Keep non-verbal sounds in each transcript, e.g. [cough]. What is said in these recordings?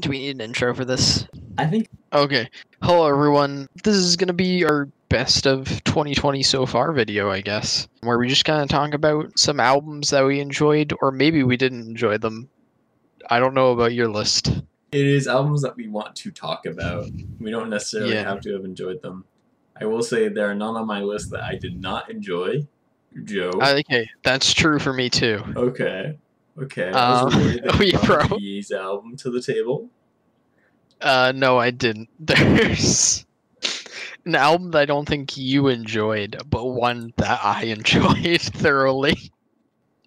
Do we need an intro for this? I think Okay. Hello, everyone. This is going to be our best of 2020 so far video, I guess, where we just kind of talk about some albums that we enjoyed, or maybe we didn't enjoy them. I don't know about your list. it is albums that we want to talk about. We don't necessarily Yeah. have to have enjoyed them. I will say there are none on my list that I did not enjoy. Joe. Okay, that's true for me too. okay. Okay. I was worried that oh, you yeah, brought bro. Ye's album to the table. Uh, no, I didn't. [laughs] There's an album that I don't think you enjoyed, but one that I [laughs] enjoyed thoroughly.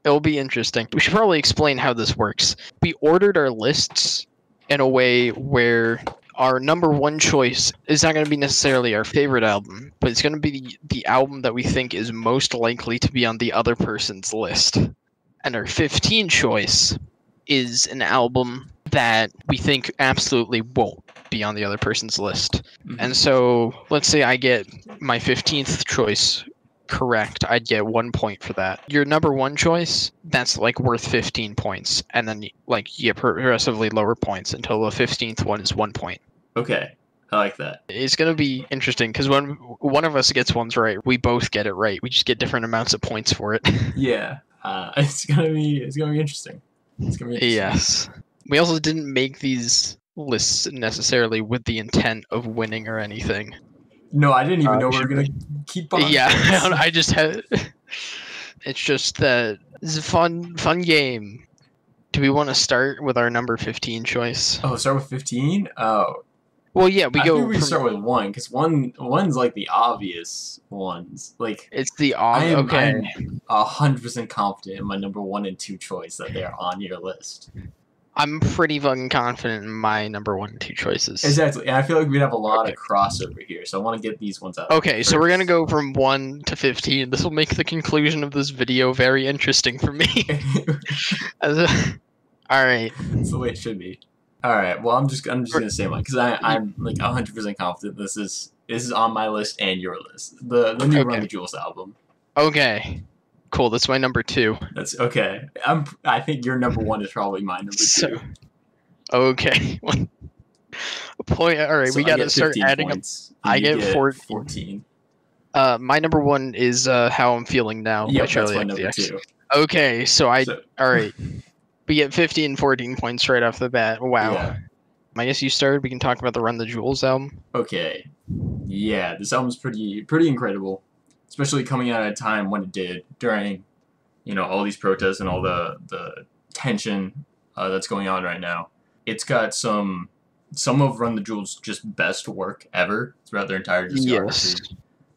It'll be interesting. We should probably explain how this works. We ordered our lists in a way where our number one choice is not going to be necessarily our favorite album, but it's going to be the, the album that we think is most likely to be on the other person's list. And our 15 choice is an album that we think absolutely won't be on the other person's list. Mhm. And so, let's say I get my 15th choice correct, I'd get one point for that. Your number one choice, that's like worth 15 points. And then, like, you get progressively lower points until the 15th one is one point. Okay. I like that. It's going to be interesting because when one of us gets ones right, we both get it right. We just get different amounts of points for it. [laughs] Yeah. Uh, [laughs] it's gonna be it's gonna be interesting. It's gonna be interesting. yes. We also didn't make these lists necessarily with the intent of winning or anything. No, I didn't even Uh, know we were gonna [laughs] keep on. yeah. [laughs] I, don't- I just had. It's just that it's a fun, fun game. Do we want to start with our number fifteen choice? Oh, start with fifteen. Oh, Well, yeah, we I go. think we from- start with one because one one's like the obvious ones. Like it's the obvious. okay. I'm a hundred percent confident in my number one and two choice that they are on your list. I'm pretty fucking confident in my number one and two choices. Exactly, and I feel like we'd have a lot Okay. of crossover here, so I want to get these ones out. Okay, so we're gonna go from one to fifteen. This will make the conclusion of this video very interesting for me. [laughs] [laughs] All right. That's the way it should be. All right. Well, I'm just I'm just gonna say mine because I I'm like 100 percent confident this is this is on my list and your list. The the new Okay. Run the Jewels album. Okay. Cool. That's my number two. That's okay. I'm I think your number one is probably my number So, two. okay. [laughs] Point. All right, So we gotta start adding up. I You get 14. 14. Uh, my number one is uh, "How I'm Feeling Now" by Yep, that's Charli my number two. Okay, so I. So, All right, we get 15, 14 points right off the bat. Wow. Yeah. I guess you started. We can talk about the Run the Jewels album. okay. Yeah, this album's pretty pretty incredible, especially coming out at a time when it did during, you know, all these protests and all the the tension uh, that's going on right now. It's got some some of Run the Jewels' just best work ever throughout their entire discography. Yes.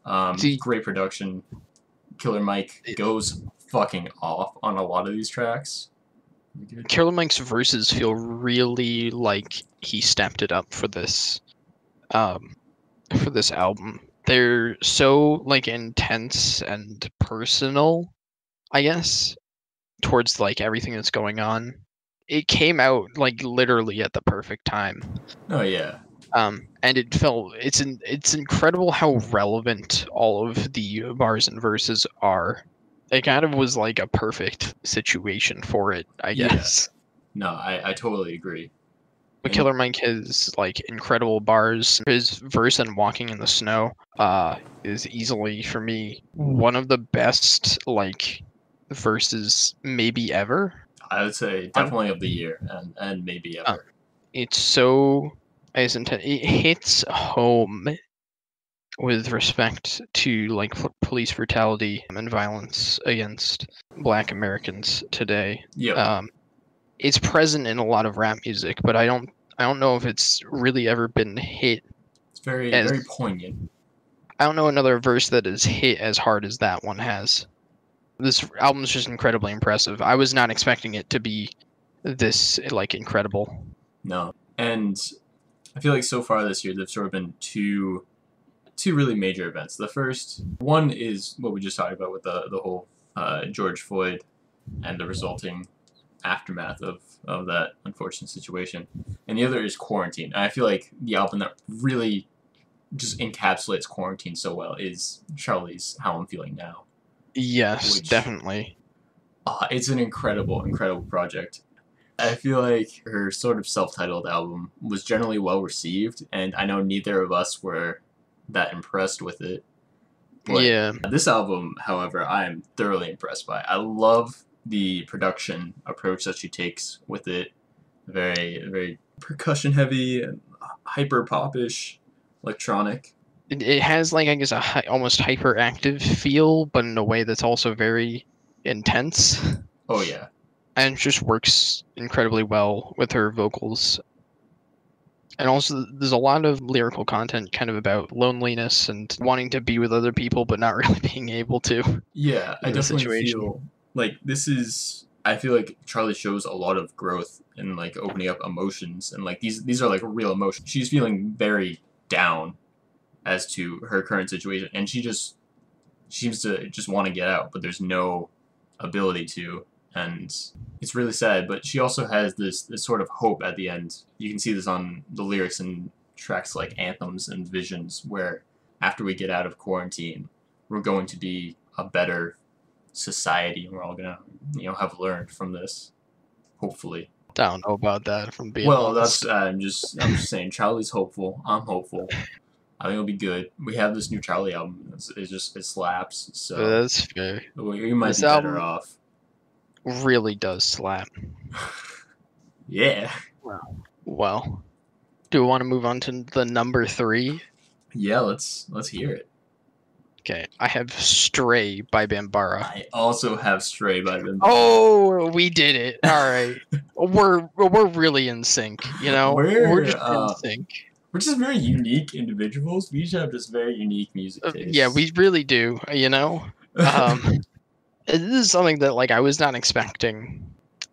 Um, See- great production. Killer Mike goes fucking off on a lot of these tracks. Killer Mike's verses feel really like he stepped it up for this, um, for this album. They're so like intense and personal, I guess, towards like everything that's going on. It came out like literally at the perfect time. Oh yeah, um, and it felt it's in, it's incredible how relevant all of the bars and verses are. It kind of was like a perfect situation for it, I Yeah. guess. no, I, I totally agree. But Killer Mike has like incredible bars. His verse in "Walking in the Snow" uh, is easily for me one of the best like verses maybe ever. I would say definitely of the year and and maybe Uh, ever. it's so as intent it hits home with respect to like police brutality and violence against black americans today. Yeah, um it's present in a lot of rap music but i don't i don't know if it's really ever been hit it's very as- very poignant. i don't know another verse that is hit as hard as that one has. This album is just incredibly impressive. I was not expecting it to be this like incredible. No, and I feel like so far this year there've sort of been two two really major events. The first one is what we just talked about with the the whole uh, George Floyd and the resulting aftermath of of that unfortunate situation, and the other is quarantine. And I feel like the album that really just encapsulates quarantine so well is Charli's "How I'm Feeling Now." yes Which- definitely Uh, it's an incredible, incredible project. I feel like her sort of self-titled album was generally well received, and I know neither of us were that impressed with it. But yeah. This album, however, I am thoroughly impressed by. I love the production approach that she takes with it. Very, very percussion heavy and hyper popish, electronic. It, it has like I guess a hy- almost hyperactive feel, but in a way that's also very intense, Oh yeah, and just works incredibly well with her vocals. And also, there's a lot of lyrical content kind of about loneliness and wanting to be with other people, but not [laughs] really being able to. yeah. I definitely situation. feel like this is. I feel like Charli shows a lot of growth in like opening up emotions, and like these these are like real emotions. She's feeling very down as to her current situation, and she just seems to just want to get out, but there's no ability to, and it's really sad. But she also has this this sort of hope at the end. You can see this on the lyrics in tracks like Anthems and Visions, where after we get out of quarantine, we're going to be a better society, and we're all gonna you know have learned from this, hopefully. I don't know about that. From being Well, honest. that's I'm just I'm just saying. Charli's hopeful. I'm hopeful. [laughs] I think it'll be good. We have this new Charli album. It's, it's just it slaps. So that's fair. we might this be better album- off. Really does slap. Yeah. Well, do we want to move on to the number three? Yeah. Let's let's hear it. Okay, I have "Stray" by Bambara. I also have Stray by them. Oh, we did it! All right, [laughs] we're we're really in sync. You know, we're, We're, just uh, in sync. We're just very unique individuals. We each have just very unique music Uh, yeah, we really do. You know, um, [laughs] this is something that like I was not expecting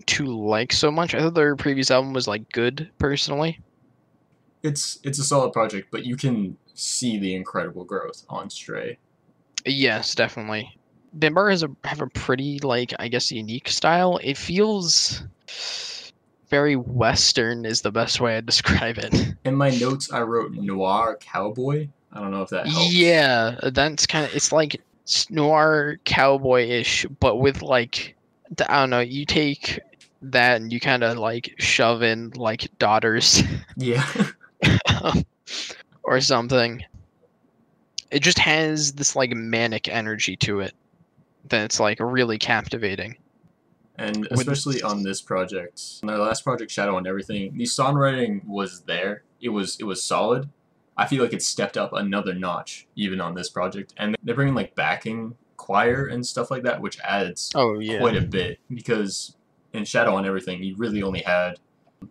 to like so much. I thought their previous album was like good personally. it's it's a solid project, but you can see the incredible growth on Stray. Yes, definitely. Bambara has a have a pretty like I guess unique style. It feels very western is the best way I'd [laughs] describe it. In my notes, I wrote noir cowboy. I don't know if that helps. Yeah, that's kind of it's like noir cowboy-ish, but with like I don't know. You take that and you kind of like shove in like daughters Yeah. [laughs] or something. It just has this like manic energy to it that's like really captivating. and With- especially on this project, on their last project, Shadow and everything, the songwriting was there. It was it was solid. I feel like it stepped up another notch even on this project, and they're bringing like backing choir and stuff like that, which adds Oh yeah. quite a bit because in Shadow and everything, you really only had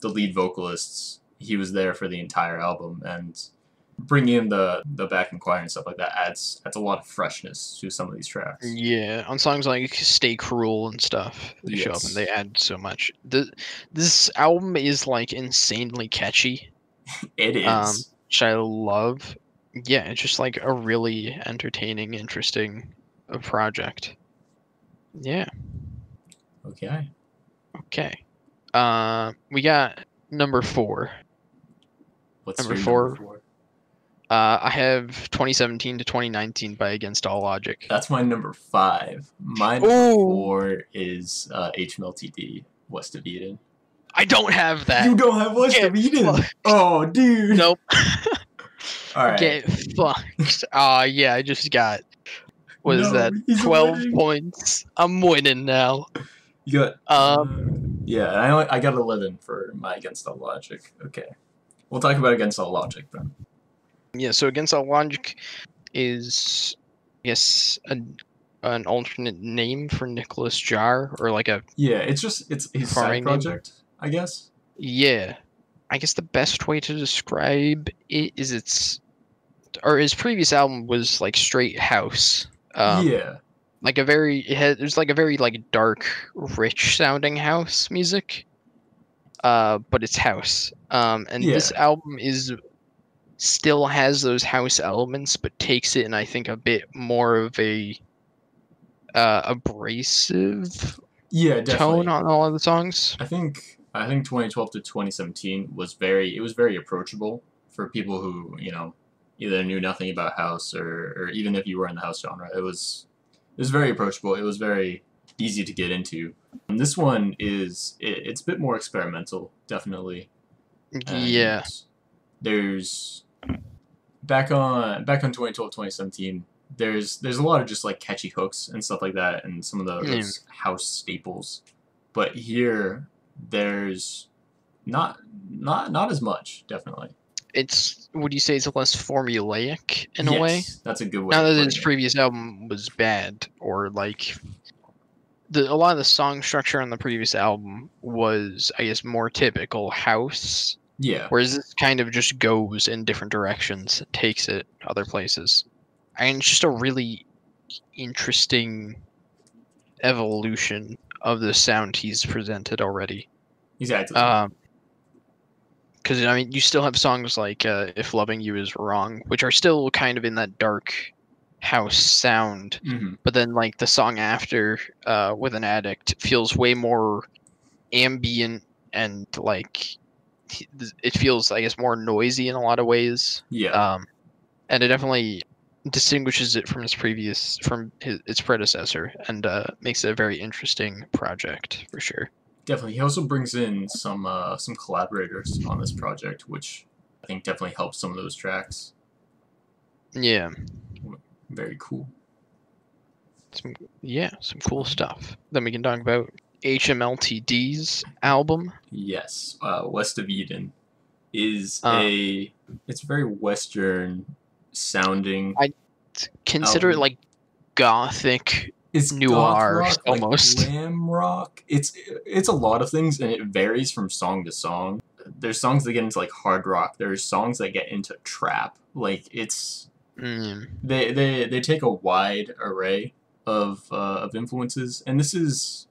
the lead vocalists. He was there for the entire album, and bringing in the the backing choir and stuff like that adds adds a lot of freshness to some of these tracks. Yeah, on songs like "Stay Cruel" and stuff, they show up and they add so much. The, this album is like insanely catchy, [laughs] It is. Um, which I love. Yeah, it's just like a really entertaining, interesting uh, project. Yeah. okay. Okay. Uh, we got number four. What's Number four. Number four? Uh, I have 2017 to 2019 by Against All Logic. That's my number five. My number Ooh. four is uh, HMLTD, West of Eden. I don't have that. You don't have West Get fucked. Oh, dude. Nope. [laughs] All right. Get fucked. Uh yeah, I just got what is No, that? Twelve winning. points. I'm winning now. You got. Um uh, yeah, I only, I got eleven for my Against All Logic. Okay. We'll talk about Against All Logic then. yeah, so Against All Logic is I guess an an alternate name for Nicolas Jaar or like a Yeah, it's just it's his side project. name? I guess. yeah. I guess the best way to describe it is it's or his previous album was like straight house. Um, yeah. like a very it had, there's like a very like dark rich sounding house music uh but it's house um and this album is still has those house elements but takes it in i think a bit more of a uh abrasive Yeah, definitely. tone on all of the songs I think I think 2012 to 2017 was very it was very approachable for people who you know either knew nothing about house or, or even if you were in the house genre it was it was very approachable it was very easy to get into And this one is it, it's a bit more experimental, definitely. And Yeah. There's back on back on 2012 2017 there's there's a lot of just like catchy hooks and stuff like that and some of the, those house staples but here there's not not not as much definitely It's would you say it's less formulaic in a way? Yes, that's a good way Not that his putting it. previous album was bad or like the a lot of the song structure on the previous album was I guess more typical house, yeah whereas this kind of just goes in different directions, takes it other places. And it's just a really interesting evolution of the sound he's presented already. exactly Um, because I mean, you still have songs like uh, "If Loving You Is Wrong," which are still kind of in that dark house sound, Mhm. but then like the song after, uh, "With an Addict," feels way more ambient and like it feels, I guess, more noisy in a lot of ways. yeah Um, and it definitely distinguishes it from its previous from his its predecessor and uh, makes it a very interesting project for sure. definitely he also brings in some uh some collaborators on this project which i think definitely helps some of those tracks Yeah. very cool some yeah some cool stuff then we can talk about hmltd's album Yes, uh, West of Eden is Uh. a it's very western sounding. I- consider it like gothic it's noir, goth rock, like almost. glam rock. It's it's a lot of things and it varies from song to song. There's songs that get into like hard rock. There's songs that get into trap. Like it's mm, they they they take a wide array of uh, of influences and this is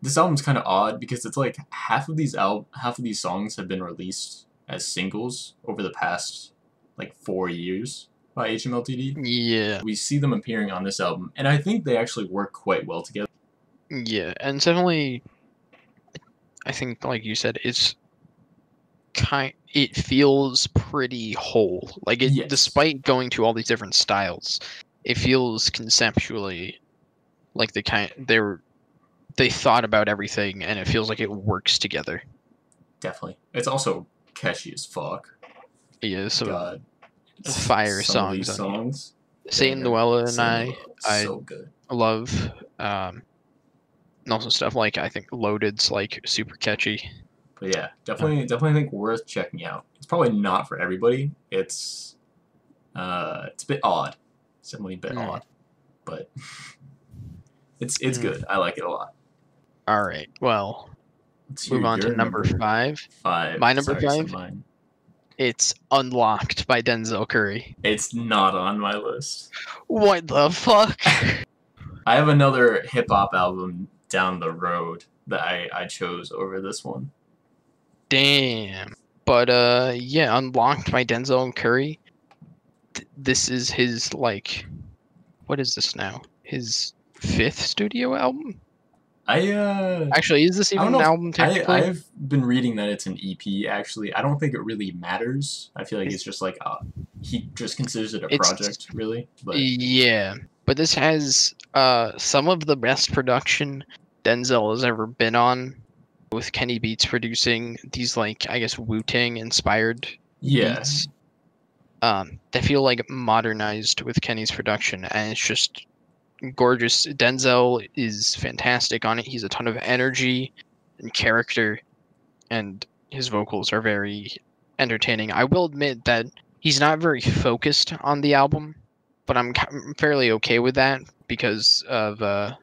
this album's kind of odd because it's like half of these al- half of these songs have been released as singles over the past like 4 years by HMLTD. yeah We see them appearing on this album and I think they actually work quite well together. yeah and definitely i think like you said it's kind it feels pretty whole like it Yes. despite going to all these different styles it feels conceptually like they kind they're they thought about everything and it feels like it works together Definitely. It's also catchy as fuck. Yeah so God. fire Some songs songs. Satan they're and I I- so love. Um, and also stuff like I think Loaded's like super catchy. But yeah, definitely, definitely think worth checking out. It's probably not for everybody. It's, uh, it's a bit odd. It's definitely a bit Mm. odd, but [laughs] it's it's Mm. good. I like it a lot. All right, well, Let's move on to your number five. Five. My number Sorry, five? It's Unlocked by Denzel Curry. It's not on my list. What the fuck? [laughs] [laughs] I have another hip hop album down the road that I I chose over this one. Damn. But uh, yeah, Unlocked by Denzel Curry. Th- this is his like, what is this now? His fifth studio album? I uh. Actually, is this I even an album I, technically? I've been reading that it's an EP. Actually, I don't think it really matters. I feel like it's just like uh, he just considers it a project, really. But Yeah, but this has uh some of the best production Denzel has ever been on, with Kenny Beats producing these like I guess Wu Tang inspired yeah, beats. Um, they feel like modernized with Kenny's production, and it's just gorgeous. Denzel is fantastic on it. He's a ton of energy and character, and his vocals are very entertaining. I will admit that he's not very focused on the album, but I'm fairly okay with that because of uh,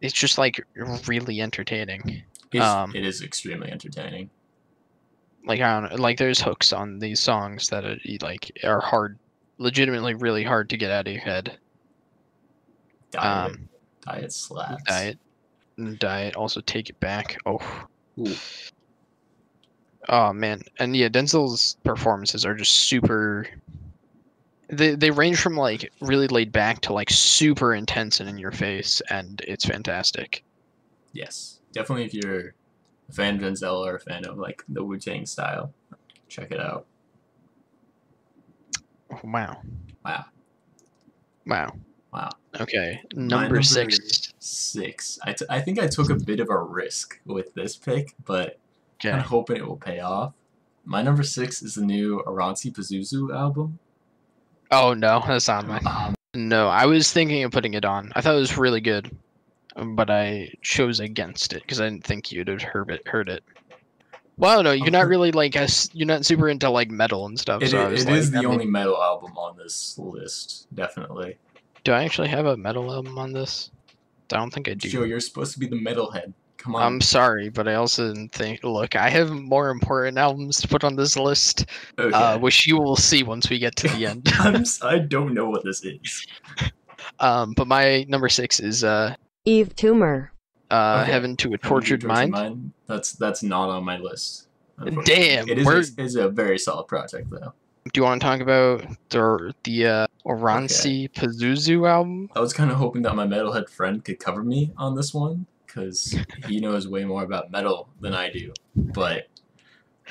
it's just like really entertaining. um, it is extremely entertaining. like I don't know, like there's hooks on these songs that are like are hard, legitimately really hard to get out of your head. Diet, Um, diet slaps. diet, diet. Also take it back. Oh, Ooh. oh man, and yeah, Denzel's performances are just super. They they range from like really laid back to like super intense and in your face, and it's fantastic. Yes, definitely. If you're a fan of Denzel or a fan of like the Wu Tang style, check it out. Wow. Wow. Wow. Wow. Okay, My number six. six. I, t- I think I took a bit of a risk with this pick, but Okay. kind of hoping it will pay off. My number six is the new Oranssi Pazuzu album. Oh no, [laughs] that's not mine. Um, No, I was thinking of putting it on. I thought it was really good, um, but I chose against it because I didn't think you'd have heard it. Heard it. Well, no, you're not really like. You're not super into like metal and stuff. it so I i- was it is like, the I mean, only metal album on this list, definitely. Do I actually have a metal album on this? I don't think I do. Joe, you're supposed to be the metalhead. Come on. I'm sorry, but I also didn't think. Look, I have more important albums to put on this list, okay. uh, which you will see once we get to the end. [laughs] I'm, s- I don't know what this is. [laughs] um, but my number six is uh, Yves Tumor. uh, Okay. Heaven to a Heaven to Tortured Mind. That's that's not on my list. Damn, It is we're- is a very solid project though. Do you want to talk about the the uh, Oranssi Pazuzu album? I was kind of hoping that my metalhead friend could cover me on this one because he [laughs] knows way more about metal than I do. But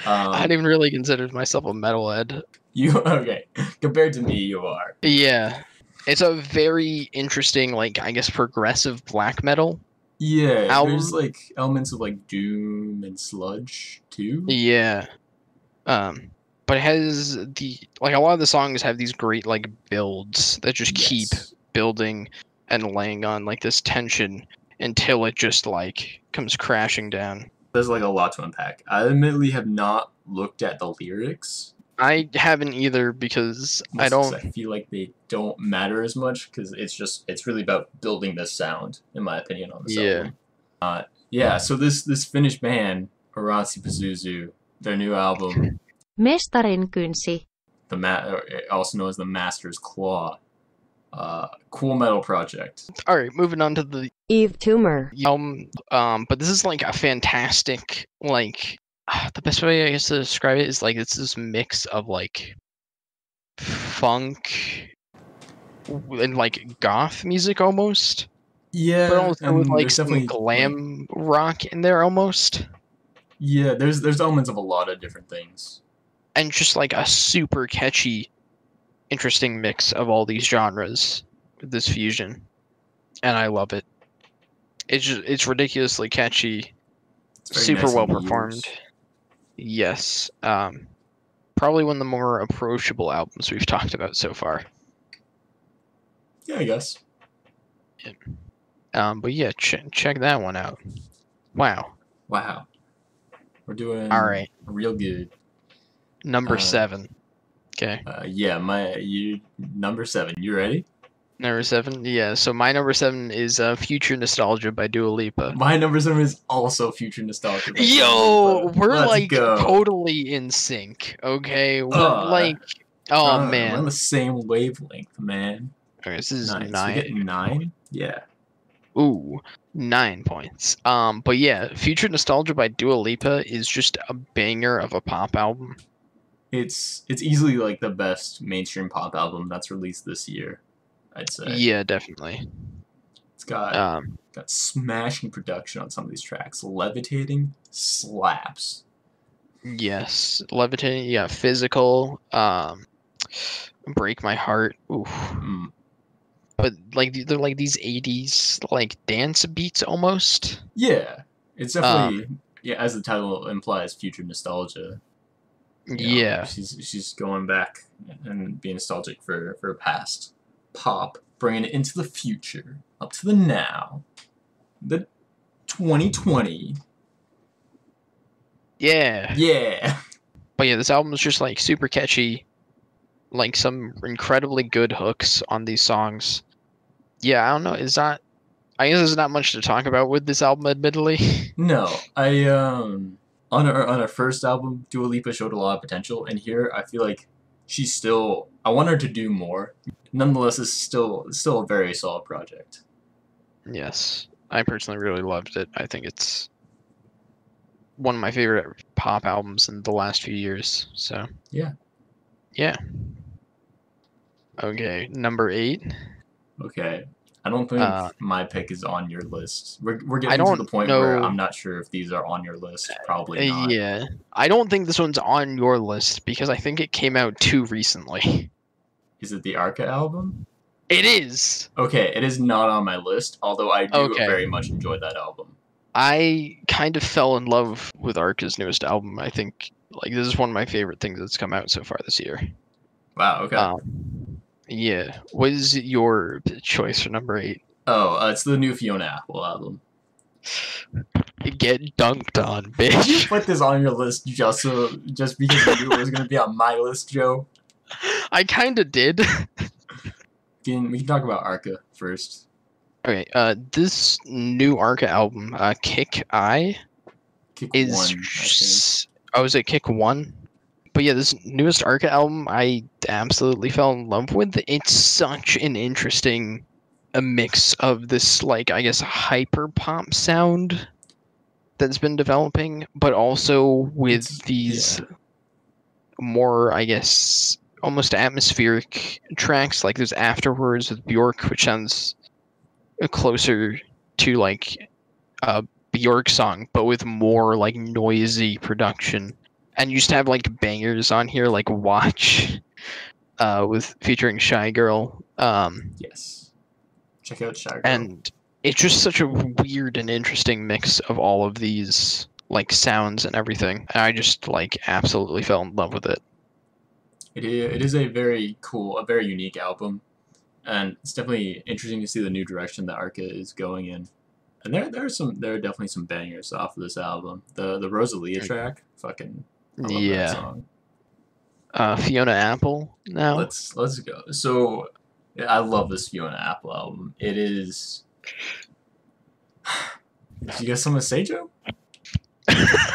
I um, hadn't even really considered myself a metalhead. you [laughs] okay? Compared to me, you are. Yeah, it's a very interesting, like I guess, progressive black metal. Yeah, Album- there's like elements of like doom and sludge too. Yeah, um, but has the like a lot of the songs have these great like builds that just keep building and laying on like this tension until it just like comes crashing down. There's like a lot to unpack. I admittedly have not looked at the lyrics. I haven't either because I don't. I feel like they don't matter as much because it's just it's really about building the sound, in my opinion, on this Yeah. album. Uh, yeah. So this this Finnish band, Oranssi Pazuzu, their new album, Mestarin kynsi. the ma- also known as the Master's Claw, uh, cool metal project. All right, moving on to the Yves Tumor. Um, Um, but this is like a fantastic like [sighs] the best way I guess to describe it is like it's this mix of like funk and like goth music almost, Yeah, but also with and like some definitely glam rock in there almost, Yeah, there's there's elements of a lot of different things. And just like a super catchy, interesting mix of all these genres this fusion, and I love it. It's just it's ridiculously catchy. It's super nice well performed. Yes. Um, probably one of the more approachable albums we've [laughs] talked about so far. Yeah, I guess. Yeah. Um, but yeah, ch- check that one out. Wow. Wow, we're doing All right. real good. Number Uh, seven. Okay. Uh, yeah, my you number seven. You ready? Number seven. Yeah. So my number seven is uh, "Future Nostalgia" by Dua Lipa. My number seven is also future nostalgia. Yo, we're Let's like go. totally in sync. Okay. We're Uh, like, oh Uh, We're on the same wavelength, man. Okay, this is nine. We get nine. Yeah. Ooh, nine points. Um, but yeah, Future Nostalgia by Dua Lipa is just a banger of a pop album. It's it's easily like the best mainstream pop album that's released this year. I'd say. Yeah, definitely. It's got Um, got smashing production on some of these tracks. Levitating slaps. yes, Levitating. Yeah, Physical. Um, Break My Heart. Ooh, Mm. but like they're like these '80s like dance beats almost. Yeah. It's Um, definitely yeah, as the title implies, future nostalgia. You know, Yeah, she's she's going back and being nostalgic for for past pop, bringing it into the future, up to the now, the 2020. yeah. Yeah, But yeah, this album is just like super catchy, like some incredibly good hooks on these songs. Yeah, I don't know. Is that? I guess there's not much to talk about with this album, admittedly. [laughs] no, I um on her on her first album, Dua Lipa showed a lot of potential, and here I feel like she's still. I want her to do more. Nonetheless, it's still it's still a very solid project. yes, I personally really loved it. I think it's one of my favorite pop albums in the last few years. So Yeah. yeah. Okay, number eight. Okay. I don't think Uh, my pick is on your list. We're, we're getting I to the point where I'm not sure if these are on your list. Probably Uh, not. yeah, I don't think this one's on your list because I think it came out too recently. [laughs] Is it the Arca album? It is. Okay, it is not on my list, although I do Okay. very much enjoy that album. I kind of fell in love with Arca's newest album. I think like this is one of my favorite things that's come out so far this year. Wow, okay. Um, yeah. What is your choice for number eight? oh, uh, it's the new Fiona Apple album. Get dunked on, [laughs] Did you put this on your list just so, just because you knew it was gonna be on my list, Joe? I kind of did. Can, we can talk about Arca first. Okay, uh, this new Arca album, uh, Kick I, Kick is. one, I think. s- oh, is it Kick One? But yeah, this newest Arca album, I absolutely fell in love with. It's such an interesting a mix of this, like, I guess, hyper pop sound that's been developing, but also with It's- these more, I guess, almost atmospheric tracks. Like there's Afterwards with Bjork, which sounds closer to like a Bjork song, but with more like noisy production. And you used to have like bangers on here, like Watch, uh, with featuring Shygirl. Um, Yes. Check out Shygirl. and it's just such a weird and interesting mix of all of these like sounds and everything. And I just like absolutely fell in love with it. It is, it is a very cool, a very unique album, and it's definitely interesting to see the new direction that Arca is going in. And there, there are some, there are definitely some bangers off of this album. The the Rosalia track, fucking, I love that yeah. Uh, Fiona Apple now. Let's let's go. So, yeah, I love this Fiona Apple album. It is. [sighs] Do you got something to say, Joe? [laughs]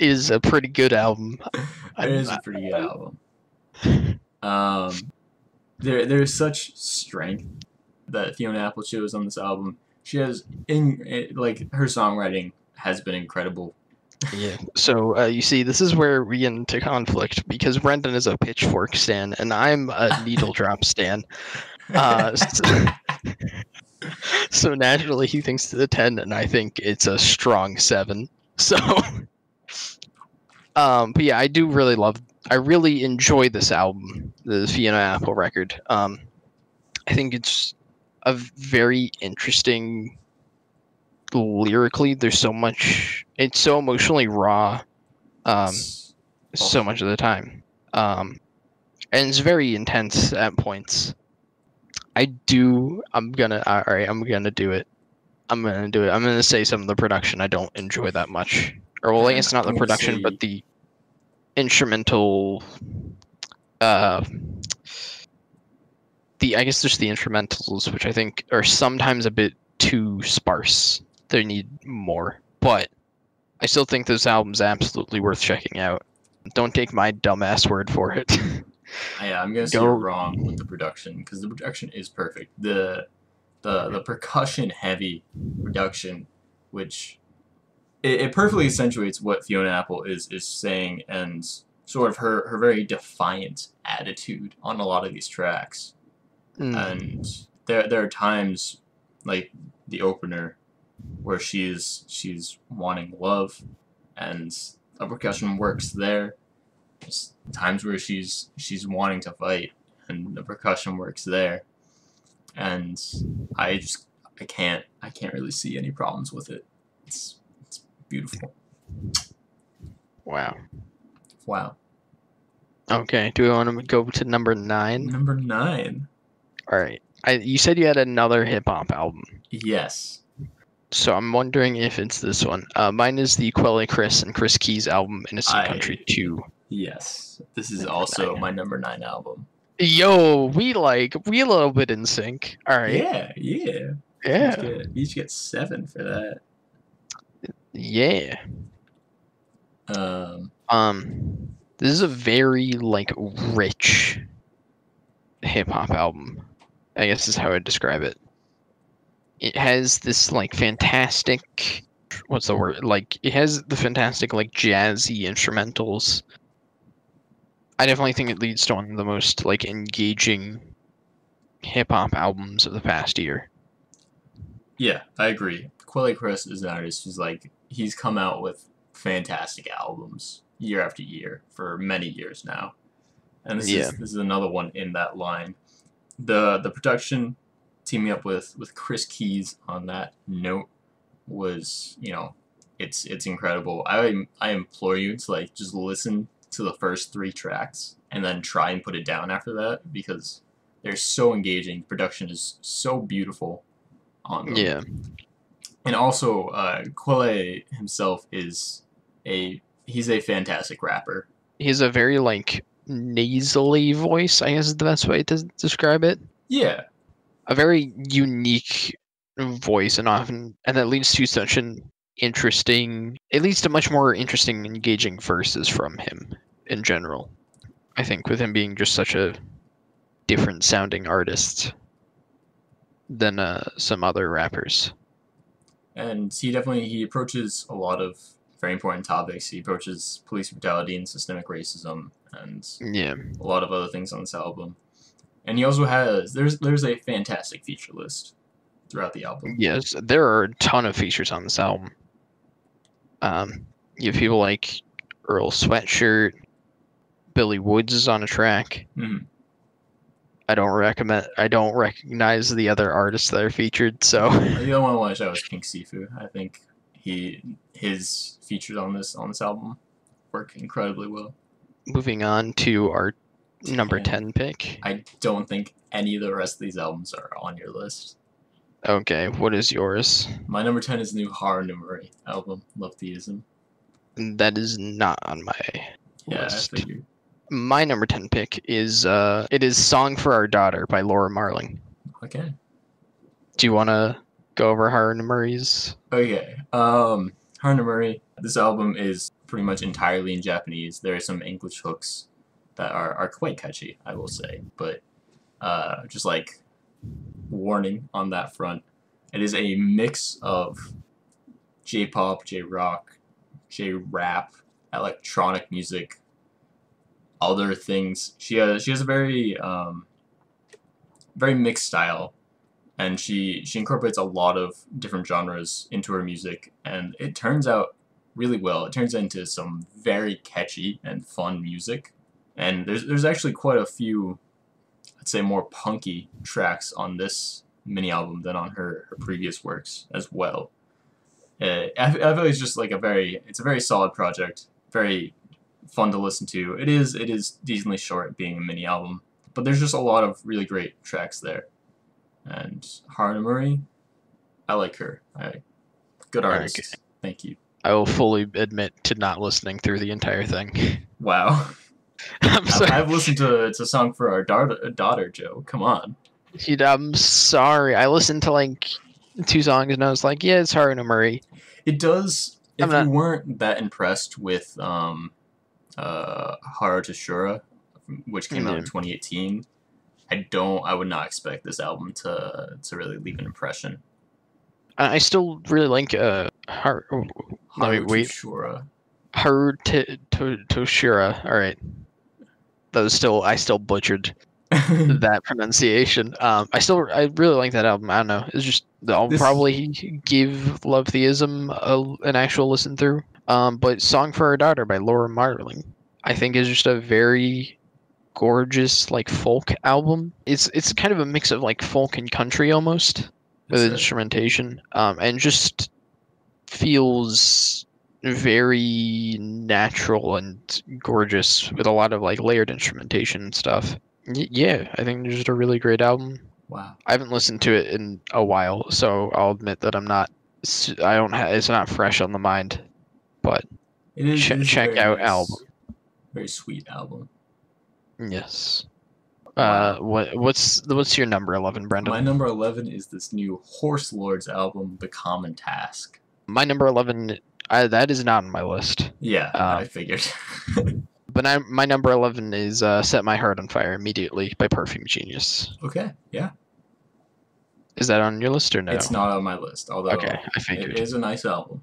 is a pretty good album. It is a pretty good album. [laughs] Um, there there's such strength that Fiona Apple shows on this album. She has in eh, like her songwriting has been incredible. Yeah. So uh, you see, this is where we get into conflict because Brendan is a pitchfork stan and I'm a [laughs] needle drop stan. Uh, so, [laughs] so naturally, he thinks it's a ten, and I think it's a strong seven. So, [laughs] um, but yeah, I do really love. I really enjoy this album, the Fiona Apple record. Um, I think it's a very interesting lyrically. There's so much. It's so emotionally raw. Um, so much of the time. Um, and it's very intense at points. I do. I'm gonna. All right. I'm gonna do it. I'm gonna do it. I'm gonna say some of the production I don't enjoy that much. Or well, I Yeah, guess [laughs] not the production, but the instrumental. Uh, the I guess just the instrumentals, which I think are sometimes a bit too sparse. They need more, but I still think this album's absolutely worth checking out. Don't take my dumbass word for it. [laughs] Yeah, I'm gonna say Go- you're wrong with the production because the production is perfect. The the the percussion heavy production, which it, it perfectly accentuates what Fiona Apple is is saying and sort of her her very defiant attitude on a lot of these tracks. Mm, And there there are times like the opener where she's she's wanting love and the percussion works there. There's times where she's she's wanting to fight and the percussion works there. And I just I can't I can't really see any problems with it. It's it's beautiful. wow. Wow. Okay. Do we want to go to number nine? Number nine. All right. I you said you had another hip hop album, Yes. So I'm wondering if it's this one. Uh, mine is the Quelle Chris and Chris Keys album, Innocent I- Country Two. Yes. This is Number also nine. my number nine album. Yo, we like we a little bit in sync. All right. Yeah, yeah. Yeah. Get, each get seven for that. Yeah. Um, Um, this is a very like rich hip hop album. I guess is how I'd describe it. It has this like fantastic, what's the word? Like it has the fantastic like jazzy instrumentals. I definitely think it leads to one of the most like engaging hip hop albums of the past year. yeah, I agree. Quelle Chris is an artist who's like he's come out with fantastic albums year after year for many years now, and this Yeah. is this is another one in that line. The the production teaming up with with Chris Keys on that note was you know it's it's incredible. I I implore you to like just listen to the first three tracks and then try and put it down after that because they're so engaging. Production is so beautiful on them. Yeah. And also, uh, Quelle himself is a he's a fantastic rapper. He's a very like nasally voice, I guess is the best way to describe it. Yeah, A very unique voice and often and that leads to such an interesting it leads to much more interesting engaging verses from him in general. I think with him being just such a different sounding artist than uh, some other rappers. and he definitely he approaches a lot of very important topics. He approaches police brutality and systemic racism and Yeah. a lot of other things on this album. And he also has there's there's a fantastic feature list throughout the album. Yes, there are a ton of features on this album. Um, you have people like Earl Sweatshirt, Billy Woods is on a track. Mhm. I don't recommend. I don't recognize the other artists that are featured. So The other [laughs] one I want to shout out was Pink Siifu. I think he his features on this on this album work incredibly well. moving on to our number Ten. ten pick. I don't think any of the rest of these albums are on your list. Okay, what is yours? My number ten is the new Haru Nemuri album, Love Theism. That is not on my Yeah, list. My number ten pick is uh, it is "Song for Our Daughter" by Laura Marling. Okay. Do you want to go over Haru Nemuri's? Okay. Um, Haru Nemuri. This album is pretty much entirely in Japanese. There are some English hooks that are, are quite catchy, I will say. But uh, just like warning on that front, it is a mix of J-pop, J-rock, J-rap, electronic music, other things. She has she has a very um, very mixed style, and she she incorporates a lot of different genres into her music, and it turns out really well. It turns into some very catchy and fun music, and there's there's actually quite a few, I'd say, more punky tracks on this mini album than on her, her previous works as well. Uh, I, I feel it's just like a very it's a very solid project, very fun to listen to. It is it is decently short, being a mini album, but there's just a lot of really great tracks there. And Haru Nemuri, I like her. I, good artist. Okay. Thank you. I will fully admit to not listening through the entire thing. [laughs] Wow. [laughs] I'm I've, sorry. I've listened to it's a song for our daughter, daughter Joe. Come on. Dude, I'm sorry. I listened to like two songs and I was like, yeah, it's Haru Nemuri. It does. If I'm not- you weren't that impressed with um, uh, Haru Tashura, which came out in Mhm. 2018, I don't. I would not expect this album to to really leave an impression. I still really like uh Har- oh, Let me Haru wait. Tashura. Haru To- Toshira. All right. That was still I still butchered [laughs] that pronunciation. Um, I still I really like that album. I don't know. It's just I'll This- probably give Love Theism a, an actual listen through. Um, but Song for Our Daughter by Laura Marling, I think is just a very gorgeous like folk album. It's it's kind of a mix of like folk and country almost with instrumentation. Um, and just feels very natural and gorgeous with a lot of like layered instrumentation and stuff. Y- yeah, I think it's just a really great album. wow. I haven't listened to it in a while, so I'll admit that I'm not. I don't have. It's not fresh on the mind, but It is. Che- it is check out nice- album. Very sweet album. yes. Uh, what what's what's your number eleven, Brendan? My number 11 is this new Horse Lords album, The Common Task. My number eleven. I, that is not on my list. Yeah, I Um, figured. [laughs] But I, my number eleven is uh, "Set My Heart on Fire Immediately" by Perfume Genius. okay, yeah. Is that on your list or no? It's not on my list, although Okay, I figured. is a nice album.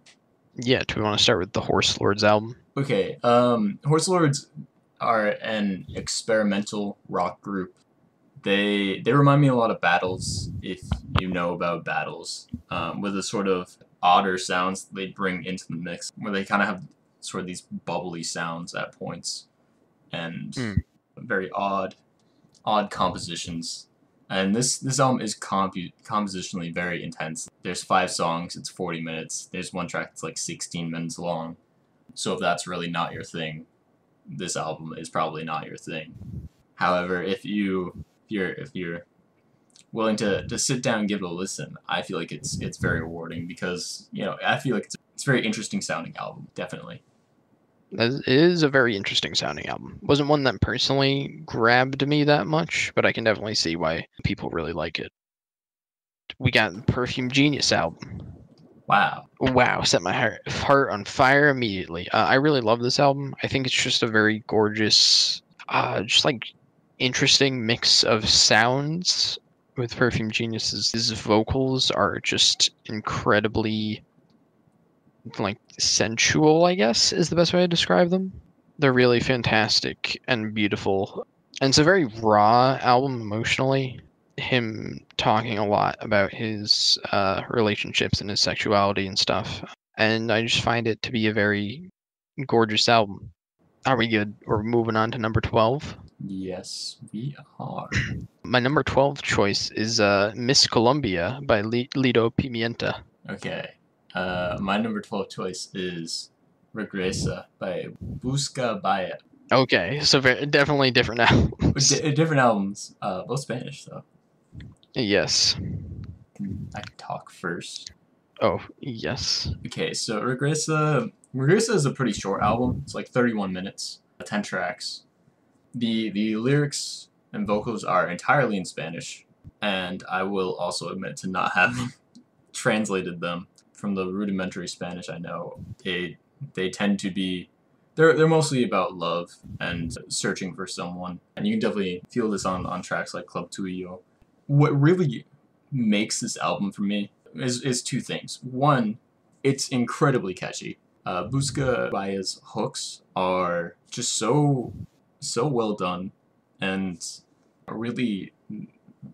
Yeah. Do we want to start with the Horse Lords album? Okay, um, Horse Lords are an experimental rock group. They they remind me a lot of Battles, if you know about Battles, um, with a sort of odder sounds they bring into the mix, where they kind of have sort of these bubbly sounds at points, and Hmm. very odd, odd compositions. And this this album is compu- compositionally very intense. There's five songs. It's 40 minutes. There's one track that's like 16 minutes long. So if that's really not your thing, this album is probably not your thing. However, if you if you're if you're willing to, to sit down and give it a listen, I feel like it's it's very rewarding because you know I feel like it's it's a very interesting sounding album, definitely. It is a very interesting sounding album. Wasn't one that personally grabbed me that much, but I can definitely see why people really like it. We got Perfume Genius album. Wow. Wow, set my heart, heart on fire immediately. Uh, I really love this album. I think it's just a very gorgeous, uh, just like interesting mix of sounds with Perfume Genius's his vocals are just incredibly like sensual, I guess is the best way to describe them. They're really fantastic and beautiful. And it's a very raw album emotionally. Him talking a lot about his uh, relationships and his sexuality and stuff. And I just find it to be a very gorgeous album. Are we good? We're moving on to number 12. Yes, we are. My number 12 choice is uh, Miss Colombia by Li- Lido Pimienta. Okay. Uh, my number 12 choice is Regresa by Buscabulla. Okay, so very, definitely different [laughs] albums. D- different albums, uh, both Spanish though. Yes. I can talk first. Oh, yes. Okay, so Regresa, Regresa is a pretty short album. It's like 31 minutes, 10 tracks. The the lyrics and vocals are entirely in Spanish, and I will also admit to not having [laughs] translated them from the rudimentary Spanish I know. They they tend to be they're they're mostly about love and searching for someone, and you can definitely feel this on on tracks like Club Tuyo. What really makes this album for me is is two things. One, it's incredibly catchy. Uh, Buscabulla's hooks are just so so well done and really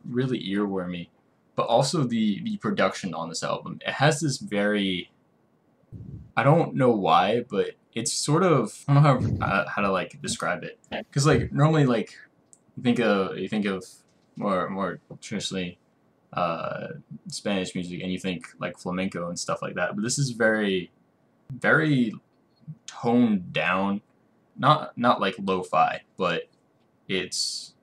really earwormy. But also the the production on this album it has this very i don't know why but it's sort of i don't know how, uh, how to like describe it. Because like normally like you think of you think of more more traditionally uh spanish music and you think like flamenco and stuff like that. But this is very very toned down not not like lo-fi but it's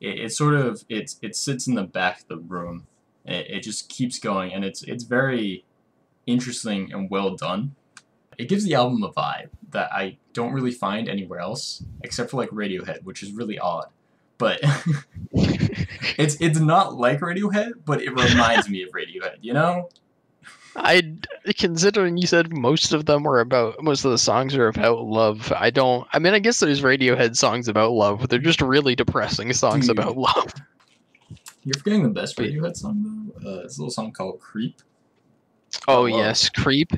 it, it sort of it's it sits in the back of the room. It, it just keeps going and it's it's very interesting and well done. It gives the album a vibe that i don't really find anywhere else except for like radiohead which is really odd. But [laughs] it's it's not like radiohead but it reminds me of radiohead you know I considering you said most of them were about most of the songs are about love. I don't. I mean, I guess there's Radiohead songs about love. They're just really depressing songs Dude. about love. you're forgetting the best radiohead song though uh, it's a little song called creep Oh yes, creep.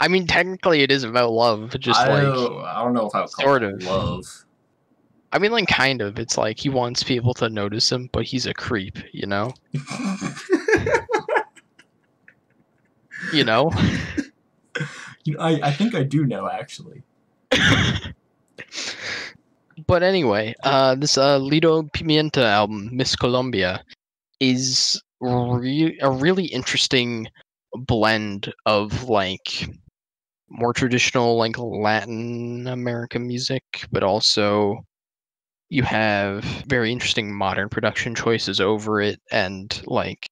I mean, technically, it is about love. Just I, like don't, I don't know if I would call sort it of. love I mean, like kind of. It's like he wants people to notice him, but he's a creep. You know. [laughs] You know. [laughs] you know, I, I think I do know actually. [laughs] but anyway, uh, this uh, Lido Pimienta album, Miss Colombia, is re- a really interesting blend of like more traditional like Latin American music, but also you have very interesting modern production choices over it, and like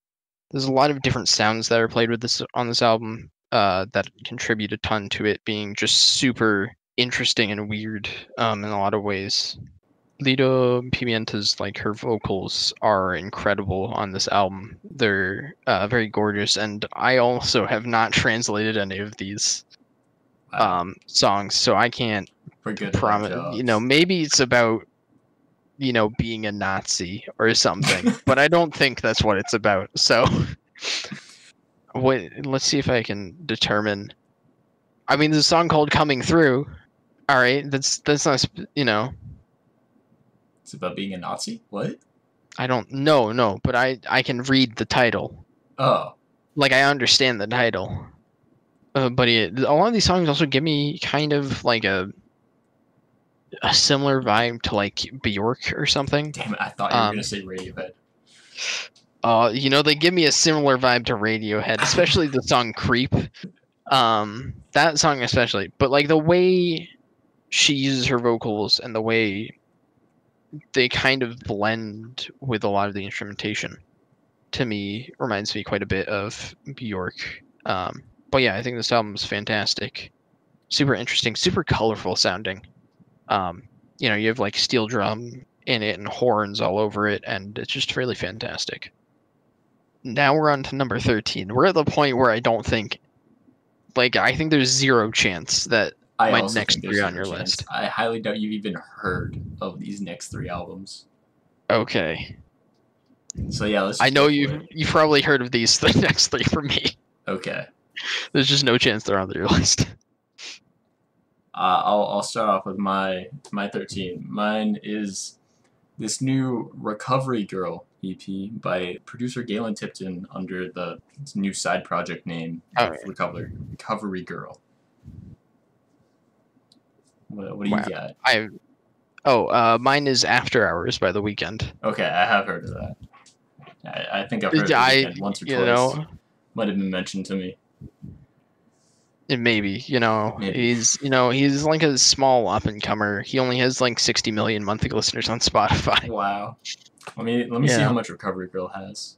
there's a lot of different sounds that are played with this on this album uh, that contribute a ton to it being just super interesting and weird um, in a lot of ways. Lido Pimienta's like her vocals are incredible on this album. They're uh, very gorgeous, and I also have not [laughs] translated any of these Wow, um, songs, so I can't we're good. at our promise. You know, maybe it's about you know being a Nazi or something, [laughs] but I don't think that's what it's about. So, [laughs] wait, let's see if I can determine. I mean, there's a song called "Coming Through." All right, that's that's not you know. It's about being a Nazi. What? I don't know, no, but I I can read the title. Oh, Like I understand the title. Uh, but it, a lot of these songs also give me kind of like a a similar vibe to like Bjork or something. Damn it! I thought you were Um, gonna say Radiohead. Uh, you know, they give me a similar vibe to Radiohead, especially the song [laughs] "Creep." Um, that song especially, but like the way she uses her vocals and the way they kind of blend with a lot of the instrumentation, to me, reminds me quite a bit of Bjork. Um, but yeah, I think this album is fantastic, super interesting, super colorful sounding. Um, you know, you have like steel drum in it and horns all over it, and it's just really fantastic now we're on to number 13 we're at the point where i don't think like i think there's zero chance that I my next three on your chance. list. I highly doubt you've even heard of these next three albums. okay So yeah, let's. i know go for you it. you've probably heard of these [laughs] the next three for me Okay. there's just no chance they're on your [laughs] list Uh, I'll I'll start off with my my thirteen. Mine is this new Recovery Girl EP by producer Galen Tipton under the new side project name of Alright. Recovery Recovery Girl. What, what do Wow. you got? i oh uh mine is after hours by the Weeknd Okay, I have heard of that. I, I think I've heard of it once or you twice. know Might have been mentioned to me. And maybe you know Maybe. he's you know he's like a small up and comer he only has like 60 million monthly [laughs] listeners on spotify Wow. Let me let me see how much Recovery Girl has.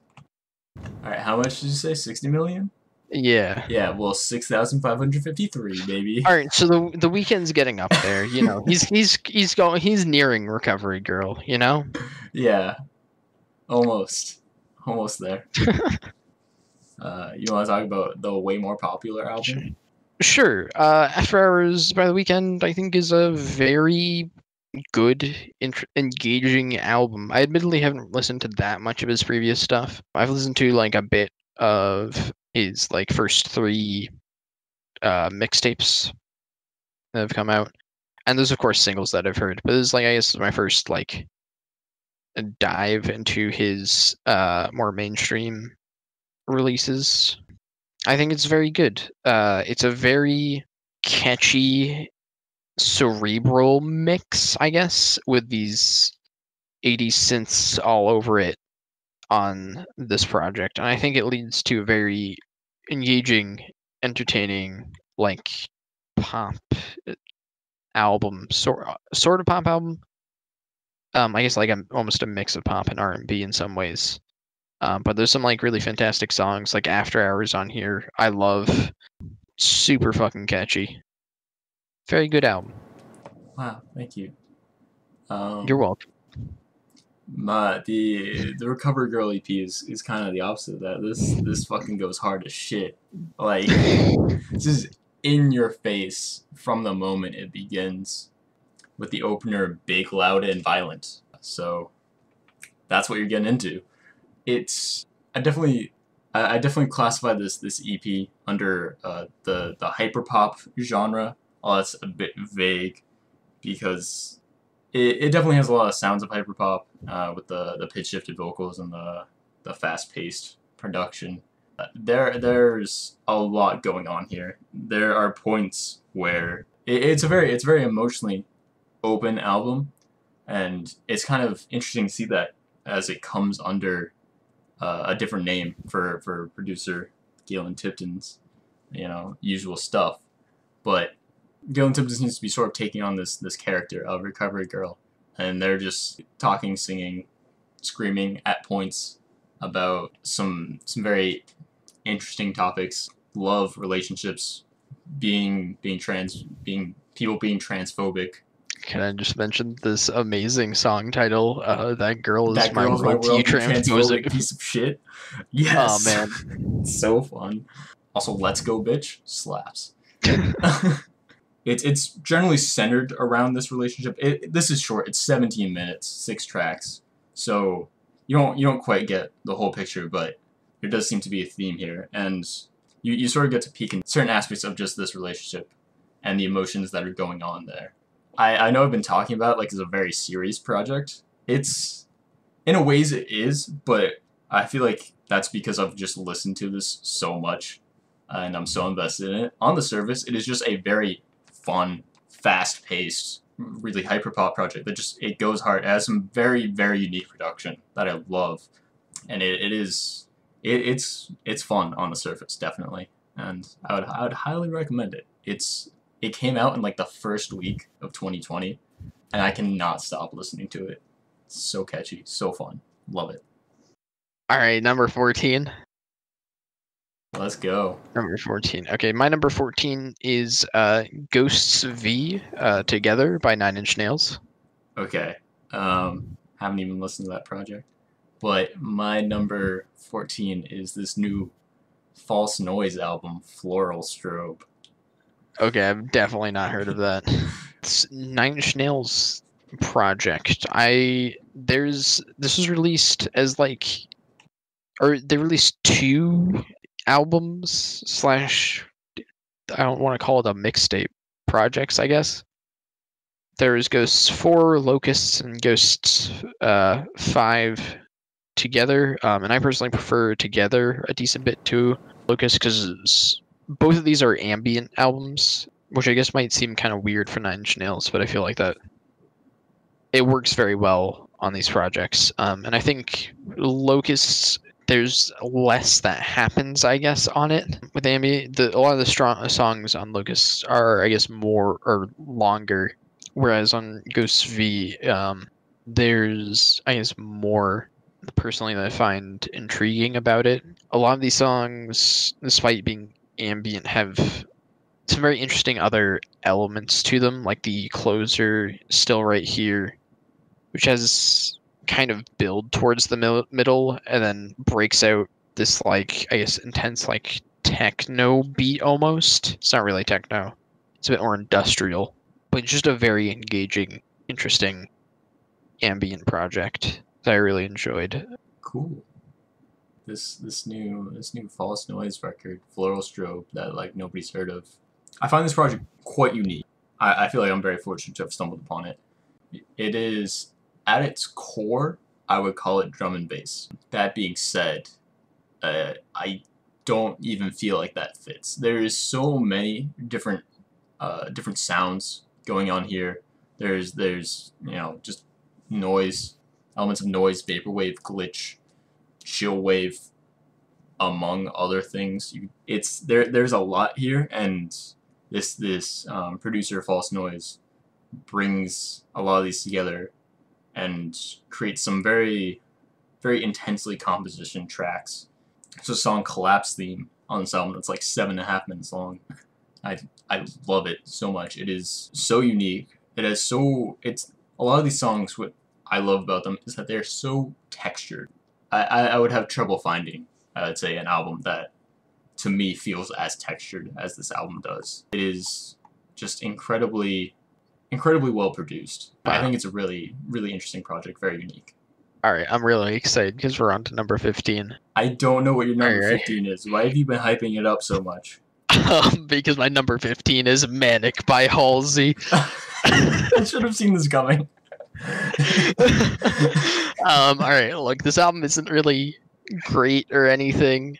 All right, how much did you say? Sixty million? yeah Yeah, well, six thousand five hundred fifty-three, baby. All right, so the the Weeknd's getting up there. You know, he's [laughs] he's he's going he's nearing recovery girl. You know, [laughs] Yeah, almost, almost there. uh, you want to talk about the way more popular album? Sure. Uh, After Hours by the Weeknd, I think, is a very good, int- engaging album. I admittedly haven't listened to that much of his previous stuff. I've listened to like a bit of his like first three uh mixtapes that have come out, and there's of course singles that I've heard. But this is like I guess my first like dive into his uh more mainstream releases. I think it's very good. Uh, it's a very catchy, cerebral mix, I guess, with these 80 synths all over it on this project. And I think it leads to a very engaging, entertaining, like pop uh, album, sort sort of pop album. Um, I guess like almost a mix of pop and R and B in some ways. Um, but there's some like really fantastic songs like After Hours on here. I love super fucking catchy. Very good album. Wow, thank you. Um, You're welcome. My the the Recovery Girl EP is, is kind of the opposite of that. This this fucking goes hard as shit. Like this is in your face from the moment it begins, with the opener big, loud, and violent. So that's what you're getting into. It's I definitely I, I definitely classify this this EP under uh, the the hyperpop genre. Oh, that's a bit vague because it, it definitely has a lot of sounds of hyperpop uh, with the, the pitch shifted vocals and the, the fast paced production. Uh, There there's a lot going on here. There are points where it, it's a very it's very emotionally open album, and it's kind of interesting to see that as it comes under uh, a different name for for producer Galen Tipton's you know usual stuff, but Galen Tipton seems to be sort of taking on this this character of Recovery Girl, and they're just talking, singing, screaming at points about some some very interesting topics: love, relationships, being being trans, being people being transphobic. Can I just mention this amazing song title? Uh, that girl is that my girl's world, world, you you transphobic transphobic. piece of shit. [laughs] Yes. Oh man, [laughs] so fun. Also, Let's Go Bitch slaps. [laughs] it's it's generally centered around this relationship. It, this is short. It's 17 minutes, six tracks. So you don't you don't quite get the whole picture, but there does seem to be a theme here, and you, you sort of get to peek in certain aspects of just this relationship and the emotions that are going on there. I, I know I've been talking about it like it's a very serious project. It's in a ways it is, but I feel like that's because I've just listened to this so much uh, and I'm so invested in it. On the surface, it is just a very fun, fast paced really hyper pop project that just it goes hard. It has some very very unique production that I love, and it, it is it, it's it's fun on the surface definitely, and I would I would highly recommend it. It's it came out in like the first week of 2020, and I cannot stop listening to it. It's so catchy, so fun, love it. All right, number 14. Let's go. Number 14. Okay, my number 14 is uh, Ghosts V uh, Together by Nine Inch Nails. Okay. Um, haven't even listened to that project. But my number 14 is this new False Noise album, Floral Strobe. Okay, I've definitely not heard of that. [laughs] It's Nine Inch Nails project. I there's this was released as like or they released two albums slash I don't want to call it a mixtape projects, I guess. There's Ghosts 4, Locusts, and Ghosts uh, 5 together. Um, and I personally prefer together a decent bit to Locusts because both of these are ambient albums, which I guess might seem kind of weird for Nine Inch Nails, but I feel like that it works very well on these projects. Um, and I think Locusts there's less that happens, I guess, on it with ambient. The, a lot of the strong songs on Locust are, I guess, more or longer, whereas on Ghost V, um, there's, I guess, more personally that I find intriguing about it. A lot of these songs, despite being ambient, have some very interesting other elements to them, like the closer, still right here, which has kind of build towards the mil- middle and then breaks out this like I guess intense like techno beat almost. It's not really techno. It's a bit more industrial, but just a very engaging, interesting ambient project that I really enjoyed. Cool. This this new this new false noise record, Floral Strobe, that like nobody's heard of. I find this project quite unique. I, I feel like I'm very fortunate to have stumbled upon it. It is at its core, I would call it drum and bass. That being said, uh, I don't even feel like that fits. There is so many different uh, different sounds going on here. There's there's you know just noise, elements of noise, vaporwave, glitch, chill wave, among other things. You, it's there. There's a lot here, and this this um, producer False Noise brings a lot of these together and creates some very, very intensely composition tracks. It's a song Collapse Theme on this album that's like seven and a half minutes long. I, I love it so much. It is so unique. It has so, it's, a lot of these songs, what I love about them is that they're so textured. I, I, would have trouble finding, I would say, an album that to me feels as textured as this album does. It is just incredibly incredibly well produced. Wow. I think it's a really, really interesting project, very unique. All right, I'm really excited because we're on to number 15. I don't know what your number right. 15 is. Why have you been hyping it up so much? Um, [laughs] because my number 15 is Manic by Halsey. [laughs] I should have seen this coming. Um, all right, look, this album isn't really great or anything.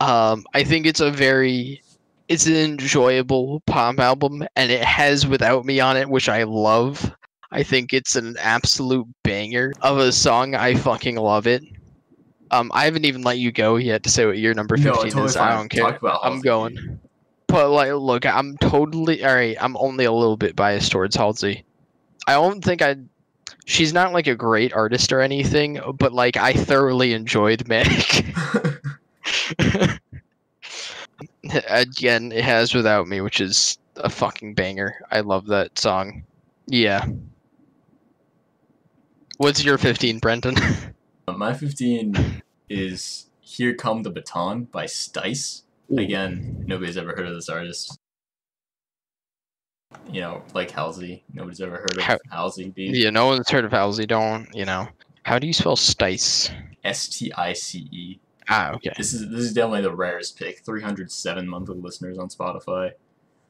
Um, I think it's a very it's an enjoyable pop album, and it has "Without Me" on it, which I love. I think it's an absolute banger of a song. I fucking love it. Um, I haven't even let you go yet to say what your number fifteen no, totally is. Fine. I don't care. I'm going. But like, look, I'm totally all right. I'm only a little bit biased towards Halsey. I don't think I. She's not like a great artist or anything, but like I thoroughly enjoyed Manic. [laughs] [laughs] Again, it has Without Me, which is a fucking banger. I love that song. Yeah. What's your 15, Brenton? [laughs] Uh, my 15 is Here Come the Baton by Stice. Again, nobody's ever heard of this artist. You know, like Halsey. Nobody's ever heard of How, Halsey. Dude. Yeah, no one's heard of Halsey. Don't, you know. How do you spell Stice? S T I C E. Ah, okay. This is this is definitely the rarest pick. 307 monthly listeners on Spotify.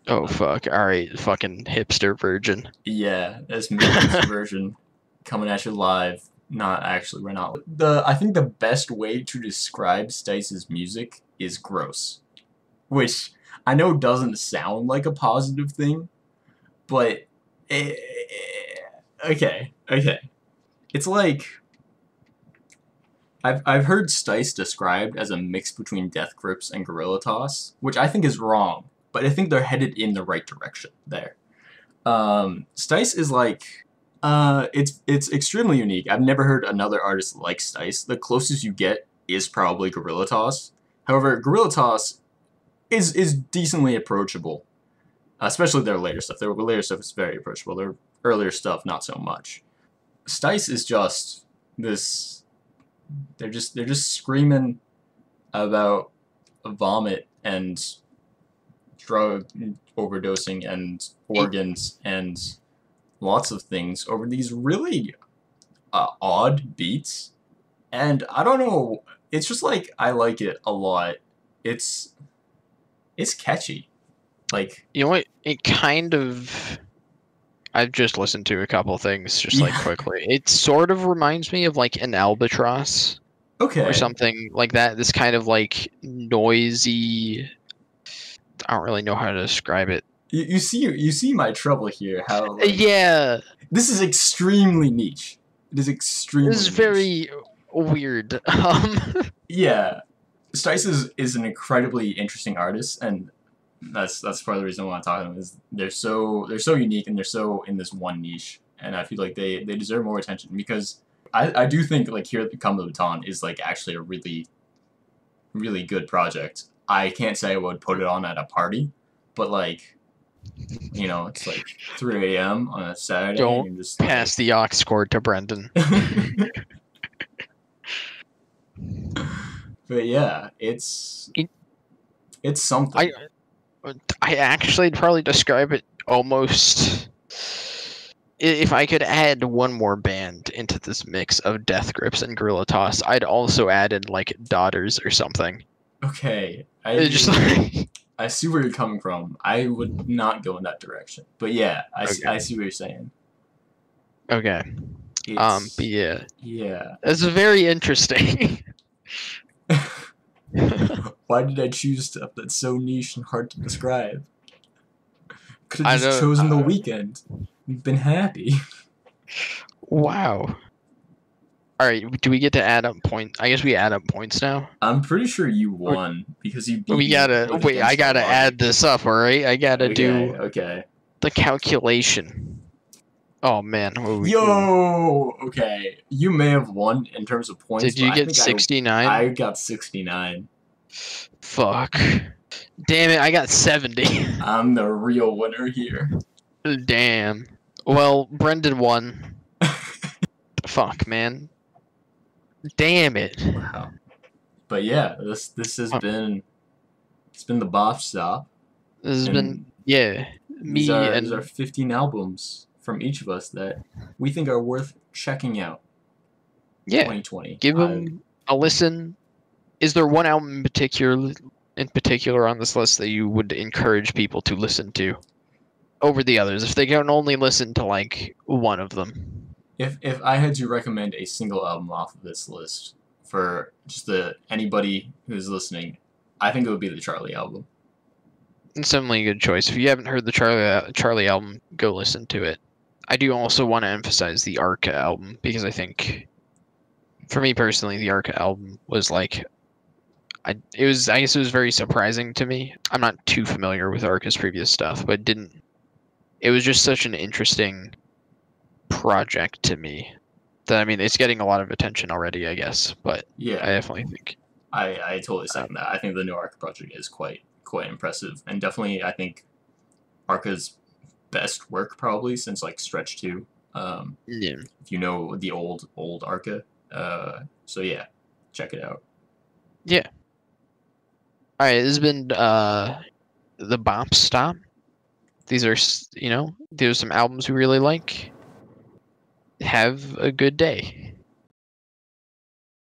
Oh fuck! All right, fucking hipster virgin. Yeah, that's me version [laughs] coming at you live. Not actually, we're not. The I think the best way to describe Stice's music is gross, which I know doesn't sound like a positive thing, but it, okay, okay. It's like I've I've heard Stice described as a mix between Death Grips and Guerilla Toss, which I think is wrong, but I think they're headed in the right direction there. Um, Stice is like uh, it's it's extremely unique. I've never heard another artist like Stice. The closest you get is probably Guerilla Toss. However, Guerilla Toss is is decently approachable, especially their later stuff. Their later stuff is very approachable. Their earlier stuff, not so much. Stice is just this. They're just they're just screaming about vomit and drug overdosing and organs and lots of things over these really uh, odd beats. And I don't know, it's just like I like it a lot. It's it's catchy. Like You know what? It kind of. I've just listened to a couple things just like Yeah. quickly. It sort of reminds me of like an albatross okay. or something like that. This kind of like noisy. I don't really know how to describe it. You, you see you see my trouble here. How [laughs] like, Yeah, this is extremely niche. It is extremely this is niche. very weird. [laughs] Um, Yeah, Stice is, is an incredibly interesting artist, and that's that's part of the reason why I want to talk to them is they're so they're so unique and they're so in this one niche, and I feel like they they deserve more attention because I, I do think like here at the Come the Baton is like actually a really really good project. I can't say I would put it on at a party, but like you know it's like 3 a.m. on a Saturday. Don't and you're like- pass the aux cord to Brendan. [laughs] [laughs] but yeah, it's It- it's something. I I actually probably describe it almost. If I could add one more band into this mix of Death Grips and Guerilla Toss, I'd also add in like Daughters or something. okay, I It's just like [laughs] I see where you're coming from. I would not go in that direction, but yeah, I, see, I see what you're saying. okay, It's, um, but yeah, yeah. it's very interesting. [laughs] [laughs] Why did I choose stuff that's so niche and hard to describe? Could have just chosen the uh, Weeknd. We've been happy. [laughs] wow. All right, do we get to add up points? I guess we add up points now. I'm pretty sure you won because you. Beat We gotta wait. I gotta add this up. All right, I gotta Okay, do Okay. the calculation. Oh man, Yo. Okay. You may have won in terms of points. Did you get think I- sixty nine? I got 69. Fuck. Damn it, I got 70. [laughs] I'm the real winner here. Damn. Well, Brendan won. [laughs] Fuck, man. Damn it. Wow. But yeah, this this has been it's been the Bop Stop. This has been, yeah, me these are, and these are 15 albums from each of us that we think are worth checking out. yeah. 2020. Give them a listen. Is there one album in particular, in particular on this list that you would encourage people to listen to over the others? If they can only listen to like one of them. if if I had to recommend a single album off of this list for just the anybody who's listening, I think it would be the Charli album. It's definitely a good choice. If you haven't heard the Charli uh, Charli album, go listen to it. I do also want to emphasize the Arca album because I think, for me personally, the Arca album was like, I it was I guess it was very surprising to me. I'm not too familiar with Arca's previous stuff, but it didn't. It was just such an interesting project to me that I mean it's getting a lot of attention already, I guess. But Yeah, I definitely think I, I totally second that. I think the new Arca project is quite quite impressive, and definitely I think Arca's best work probably since like Stretch Two. Um, yeah. if you know the old old Arca. Uh, so yeah, check it out. Yeah. All right, this has been uh, the Bop Stop. These are, you know, these are some albums we really like. Have a good day.